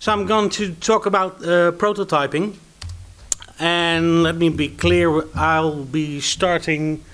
So I'm going to talk about uh, prototyping. And let me be clear, I'll be starting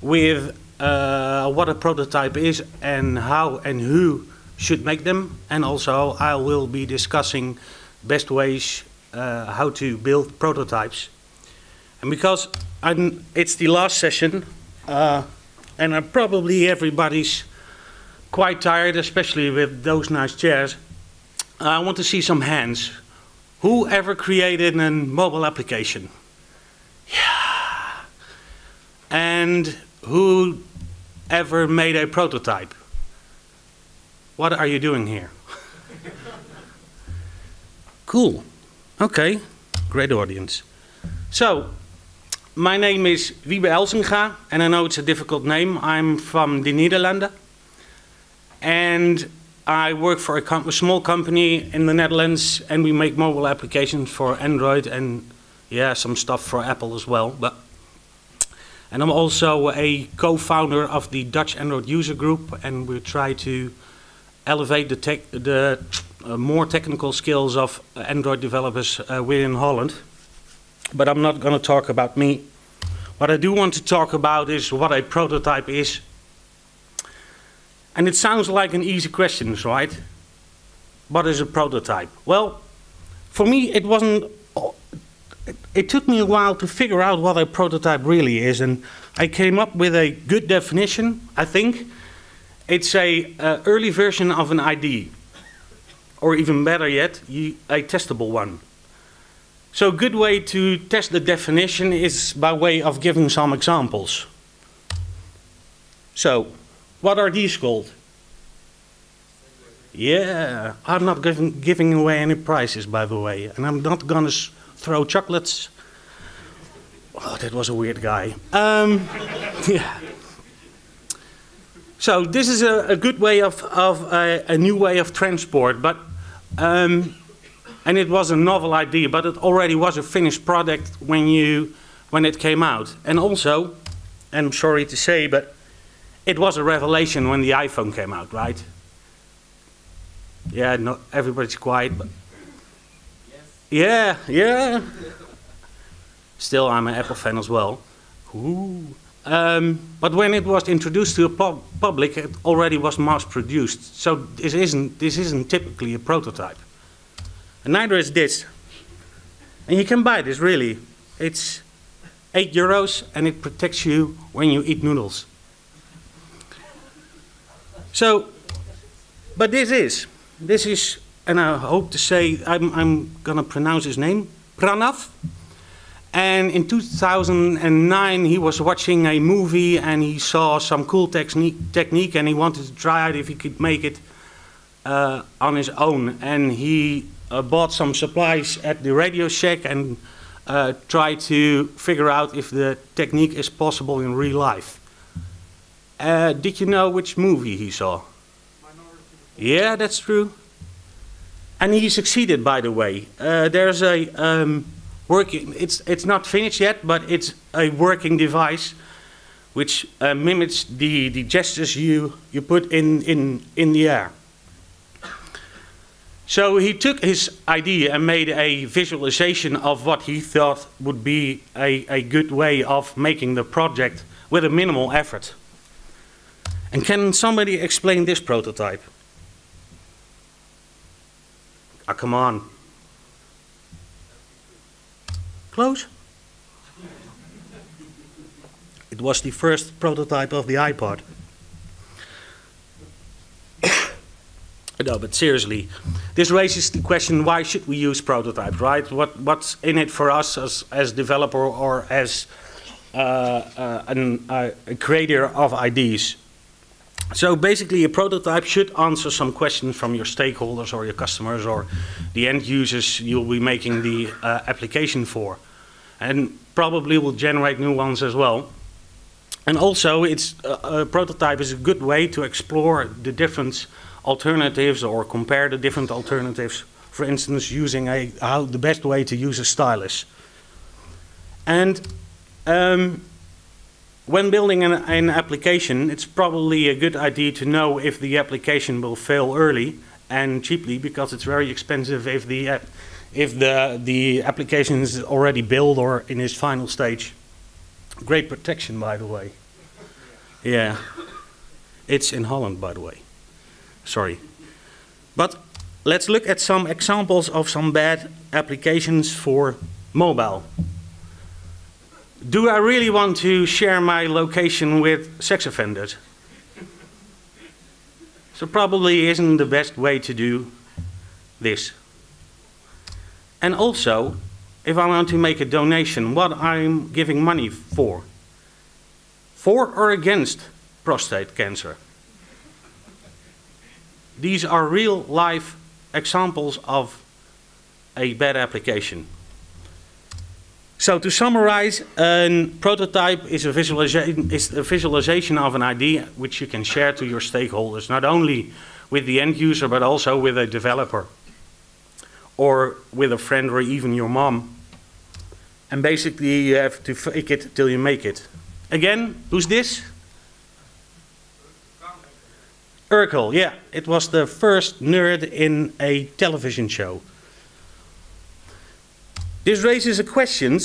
with uh, what a prototype is and how and who should make them. And also I will be discussing best ways uh, how to build prototypes. And because I'm, it's the last session, uh, and uh, probably everybody's quite tired, especially with those nice chairs, I want to see some hands. Who ever created a mobile application? Yeah. And who ever made a prototype? What are you doing here? cool. Okay. Great audience. So, my name is Wiebe Elsinga, and I know it's a difficult name. I'm from the Netherlands. And I work for a, com a, small company in the Netherlands, and we make mobile applications for Android and, yeah, some stuff for Apple as well. But, and I'm also a co-founder of the Dutch Android user group, and we try to elevate the, tech, the uh, more technical skills of Android developers uh, within Holland but I'm not going to talk about me. What I do want to talk about is what a prototype is. And it sounds like an easy question, right? What is a prototype? Well, for me, it wasn't. It took me a while to figure out what a prototype really is, and I came up with a good definition. I think it's a uh, early version of an ID, or even better yet, you, a testable one. So a good way to test the definition is by way of giving some examples. So, what are these called? Yeah, I'm not giving, giving away any prizes, by the way, and I'm not gonna throw chocolates. Oh, that was a weird guy. Um, yeah. So this is a, a good way of, of uh, a new way of transport, but um, and it was a novel idea, but it already was a finished product when you when it came out. And also, I'm sorry to say, but it was a revelation when the iPhone came out, right? Yeah, not everybody's quiet, but yes. yeah, yeah. Still, I'm an Apple fan as well. Um, but when it was introduced to the pub public, it already was mass-produced. So this isn't this isn't typically a prototype. And neither is this. And you can buy this really. It's 8 euros and it protects you when you eat noodles. So, but this is, this is, and I hope to say, I'm, I'm gonna pronounce his name, Pranav. And in 2009, he was watching a movie and he saw some cool technique, technique and he wanted to try out if he could make it uh, on his own. And he uh, bought some supplies at the Radio Shack and uh, tried to figure out if the technique is possible in real life. Uh, did you know which movie he saw? Yeah, that's true. And he succeeded, by the way. Uh, there's a um, working, it's, it's not finished yet, but it's a working device which uh, mimics the, the gestures you, you put in, in, in the air. So he took his idea and made a visualization of what he thought would be a, a good way of making the project with a minimal effort. And can somebody explain this prototype? Ah, come on. Close? It was the first prototype of the iPod. No, but seriously, this raises the question: Why should we use prototypes, right? What what's in it for us as as developer or as uh, uh, an, uh, a creator of ideas? So basically, a prototype should answer some questions from your stakeholders or your customers or the end users you'll be making the uh, application for, and probably will generate new ones as well. And also, it's uh, a prototype is a good way to explore the different alternatives or compare the different alternatives. For instance, using a, how the best way to use a stylus. And um, when building an, an, application, it's probably a good idea to know if the application will fail early and cheaply because it's very expensive if the app, if the the application is already built or in its final stage. Great protection, by the way. Yeah, it's in Holland, by the way. Sorry, but let's look at some examples of some bad applications for mobile. Do I really want to share my location with sex offenders? So probably isn't the best way to do this. And also, if I want to make a donation, what I'm giving money for. For or against prostate cancer. These are real life examples of a bad application. So to summarize, a prototype is a, visualization, is a visualization of an idea which you can share to your stakeholders, not only with the end user, but also with a developer or with a friend or even your mom. And basically you have to fake it till you make it. Again, who's this? Urkel, yeah. It was the first nerd in a television show. This raises a question,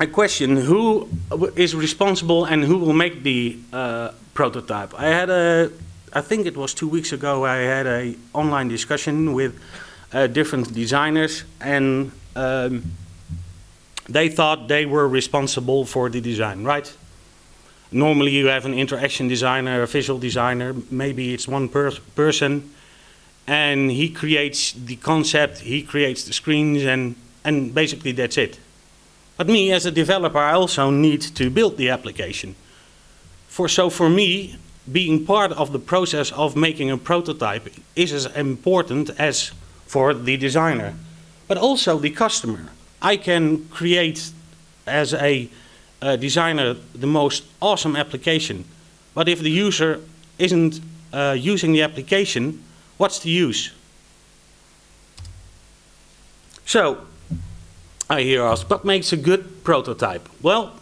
a question who is responsible and who will make the uh, prototype. I had a, I think it was two weeks ago, I had a online discussion with uh, different designers and um, they thought they were responsible for the design, right? Normally you have an interaction designer, a visual designer, maybe it's one per person and he creates the concept, he creates the screens and and basically that's it. But me as a developer, I also need to build the application. For, so for me, being part of the process of making a prototype is as important as for the designer, but also the customer. I can create as a, a designer the most awesome application, but if the user isn't uh, using the application, what's the use? So I hear asked, what makes a good prototype? Well,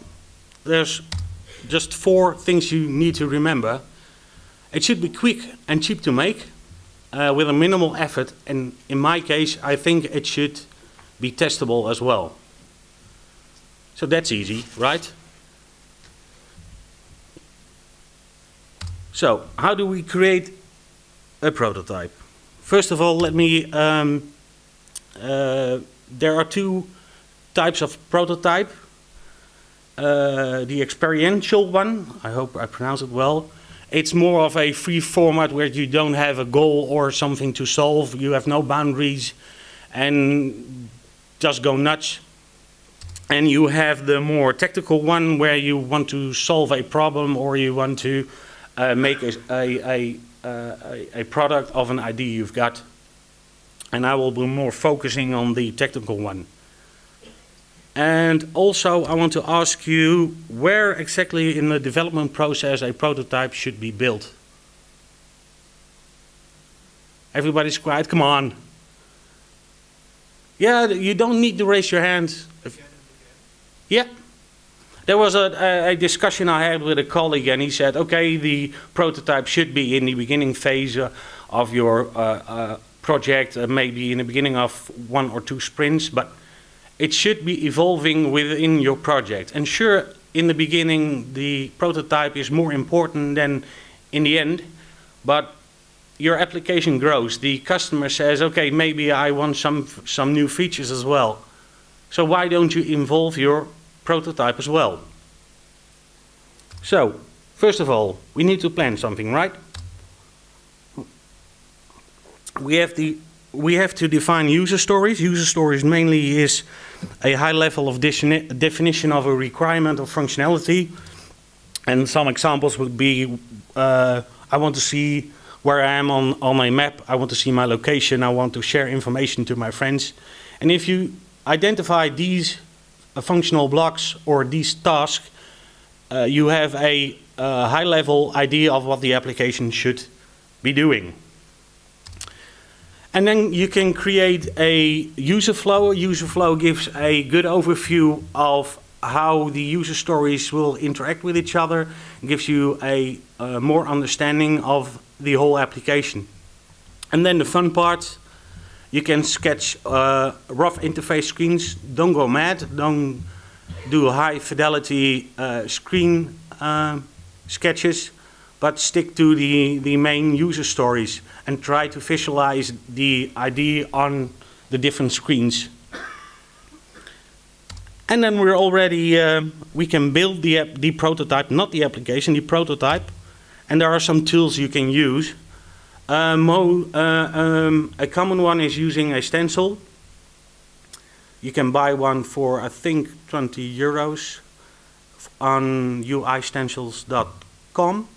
there's just four things you need to remember. It should be quick and cheap to make uh, with a minimal effort. And in my case, I think it should be testable as well. So that's easy, right? So how do we create a prototype? First of all, let me, um, uh, there are two types of prototype. Uh, the experiential one, I hope I pronounce it well, it's more of a free format where you don't have a goal or something to solve, you have no boundaries and just go nuts. And you have the more technical one where you want to solve a problem or you want to uh, make a, a, a, a, product of an idea you've got. And I will be more focusing on the technical one. And also I want to ask you where exactly in the development process a prototype should be built. Everybody's quiet, come on. Yeah, you don't need to raise your hand. Yeah. There was a, a, discussion I had with a colleague and he said, okay, the prototype should be in the beginning phase uh, of your uh, uh, project, uh, maybe in the beginning of one or two sprints, but it should be evolving within your project. And sure, in the beginning, the prototype is more important than in the end, but your application grows. The customer says, okay, maybe I want some, some new features as well. So why don't you involve your prototype as well? So, first of all, we need to plan something, right? We have the we have to define user stories. User stories mainly is a high level of definition of a requirement of functionality. And some examples would be, uh, I want to see where I am on, on my map, I want to see my location, I want to share information to my friends. And if you identify these uh, functional blocks or these tasks, uh, you have a uh, high level idea of what the application should be doing. And then you can create a user flow. A user flow gives a good overview of how the user stories will interact with each other. It gives you a, a more understanding of the whole application. And then the fun part, you can sketch uh, rough interface screens. Don't go mad. Don't do high fidelity uh, screen uh, sketches, but stick to the, the main user stories and try to visualize the ID on the different screens. And then we're already, uh, we can build the, the prototype, not the application, the prototype. And there are some tools you can use. Uh, mo, uh, um, a common one is using a stencil. You can buy one for, I think, 20 euros on uistencils.com.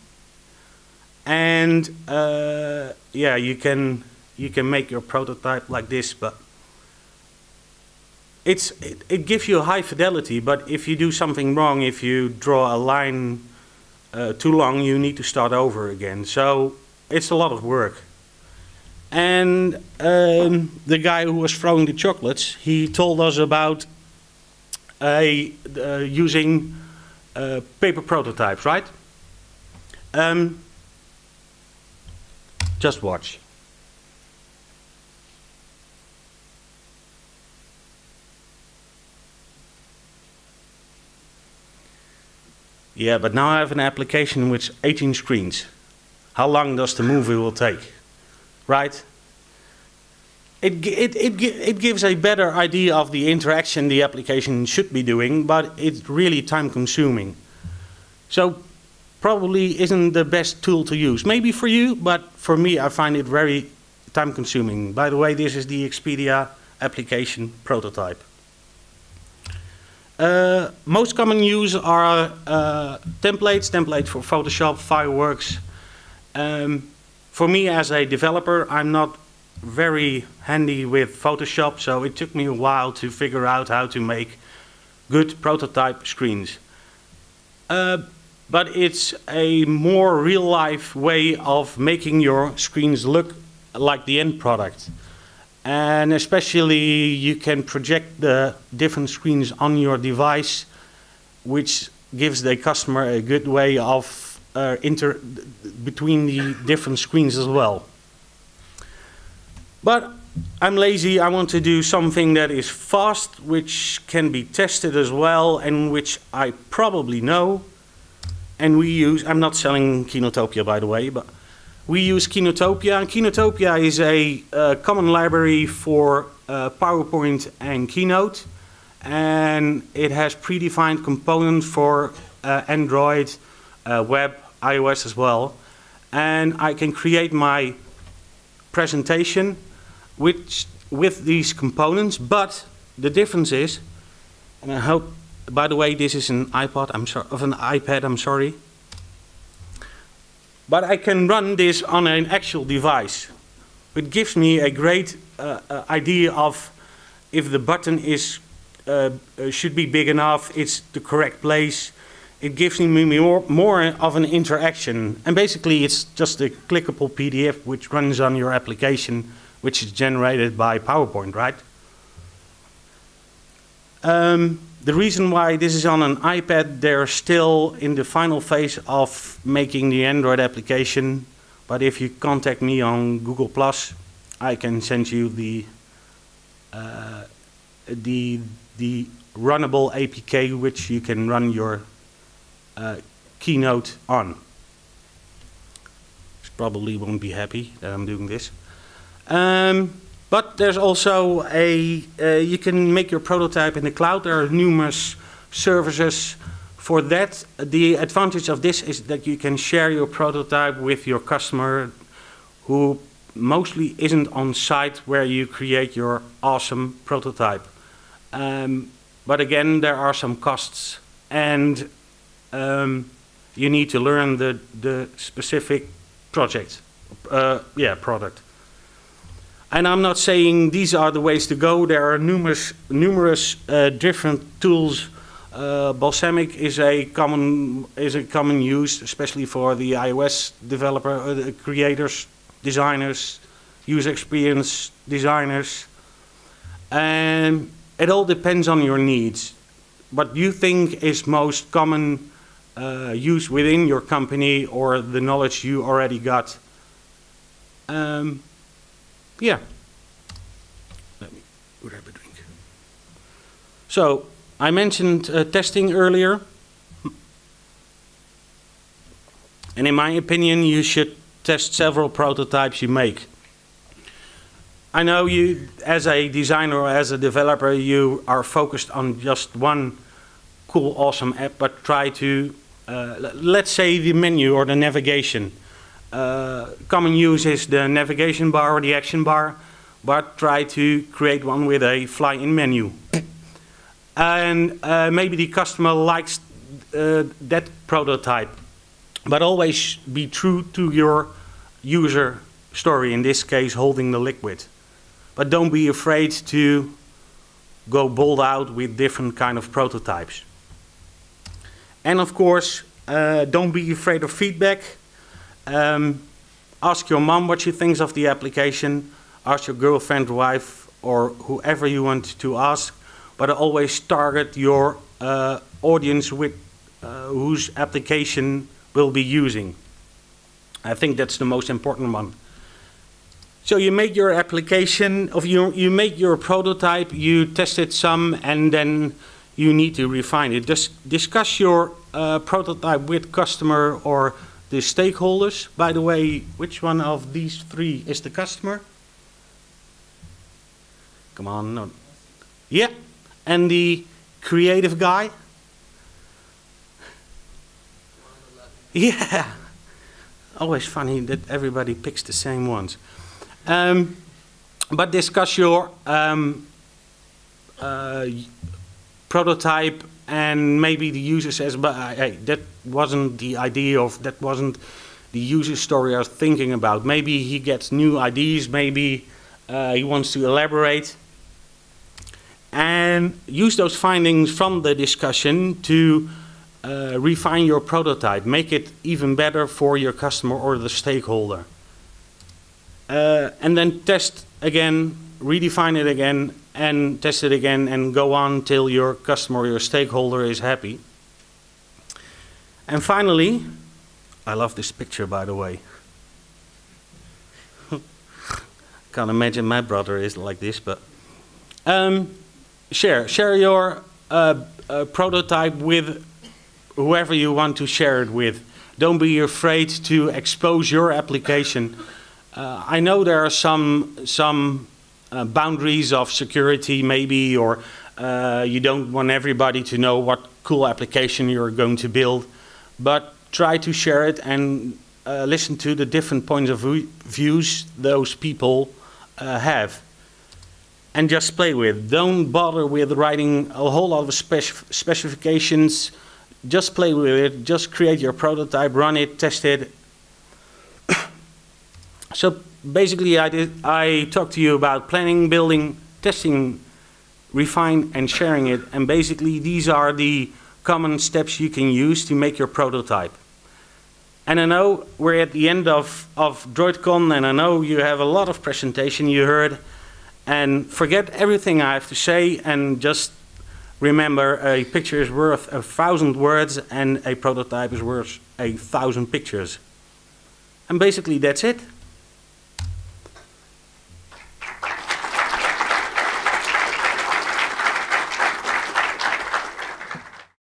And uh, yeah, you can you can make your prototype like this, but it's it, it, gives you a high fidelity. But if you do something wrong, if you draw a line uh, too long, you need to start over again. So it's a lot of work. And um, the guy who was throwing the chocolates, he told us about uh, using uh, paper prototypes, right? Um, just watch. Yeah, but now I have an application with 18 screens. How long does the movie will take? Right? It, it, it, it gives a better idea of the interaction the application should be doing, but it's really time consuming. So probably isn't the best tool to use. Maybe for you, but for me, I find it very time consuming. By the way, this is the Expedia application prototype. Uh, most common use are uh, templates, templates for Photoshop, Fireworks. Um, for me as a developer, I'm not very handy with Photoshop, so it took me a while to figure out how to make good prototype screens. Uh, but it's a more real-life way of making your screens look like the end product. And especially you can project the different screens on your device, which gives the customer a good way of uh, inter between the different screens as well. But I'm lazy, I want to do something that is fast, which can be tested as well, and which I probably know and we use, I'm not selling Keynotopia by the way, but we use Keynotopia. And Keynotopia is a uh, common library for uh, PowerPoint and Keynote. And it has predefined components for uh, Android, uh, web, iOS as well. And I can create my presentation which, with these components, but the difference is, and I hope by the way, this is an iPod, I'm sorry, of an iPad, I'm sorry. But I can run this on an actual device. It gives me a great uh, uh, idea of if the button is uh, uh should be big enough, it's the correct place. It gives me more, more of an interaction. And basically, it's just a clickable PDF which runs on your application, which is generated by PowerPoint, right? Um, the reason why this is on an iPad, they're still in the final phase of making the Android application. But if you contact me on Google Plus, I can send you the uh, the the runnable APK which you can run your uh, keynote on. Probably won't be happy that I'm doing this. Um, but there's also a, uh, you can make your prototype in the cloud. There are numerous services for that. The advantage of this is that you can share your prototype with your customer who mostly isn't on site where you create your awesome prototype. Um, but again, there are some costs and um, you need to learn the, the specific project, uh, yeah, product. And I'm not saying these are the ways to go. There are numerous, numerous uh, different tools. Uh, Balsamiq is a common is a common use, especially for the iOS developer, uh, creators, designers, user experience designers. And it all depends on your needs. What you think is most common uh, use within your company or the knowledge you already got. Um, Yeah. Let me grab a drink. So, I mentioned uh, testing earlier. And in my opinion, you should test several prototypes you make. I know you, as a designer or as a developer, you are focused on just one cool, awesome app, but try to, uh, let's say the menu or the navigation. Uh, common use is the navigation bar or the action bar, but try to create one with a fly-in menu. and uh, maybe the customer likes uh, that prototype, but always be true to your user story, in this case holding the liquid. But don't be afraid to go bold out with different kind of prototypes. And of course, uh, don't be afraid of feedback. Um, ask your mom what she thinks of the application. Ask your girlfriend, wife, or whoever you want to ask. But always target your uh, audience with uh, whose application will be using. I think that's the most important one. So you make your application, of you, you make your prototype, you test it some, and then you need to refine it. Dis discuss your uh, prototype with customer or the stakeholders. By the way, which one of these three is the customer? Come on, no. Yeah, and the creative guy? Yeah, always funny that everybody picks the same ones. Um, but discuss your um, uh, prototype and maybe the user says, but uh, hey, that wasn't the idea of, that wasn't the user story I was thinking about. Maybe he gets new ideas, maybe uh, he wants to elaborate. And use those findings from the discussion to uh, refine your prototype, make it even better for your customer or the stakeholder uh, and then test again, redefine it again, and test it again, and go on till your customer, your stakeholder is happy. And finally, I love this picture, by the way. Can't imagine my brother is like this, but um, share share your uh, uh, prototype with whoever you want to share it with. Don't be afraid to expose your application uh, I know there are some some uh, boundaries of security, maybe, or uh, you don't want everybody to know what cool application you're going to build, but try to share it and uh, listen to the different points of views those people uh, have. And just play with. Don't bother with writing a whole lot of spec specifications. Just play with it. Just create your prototype, run it, test it, so basically, I, did, I talked to you about planning, building, testing, refine, and sharing it. And basically, these are the common steps you can use to make your prototype. And I know we're at the end of, of DroidCon, and I know you have a lot of presentation you heard. And forget everything I have to say, and just remember a picture is worth a thousand words, and a prototype is worth a thousand pictures. And basically, that's it.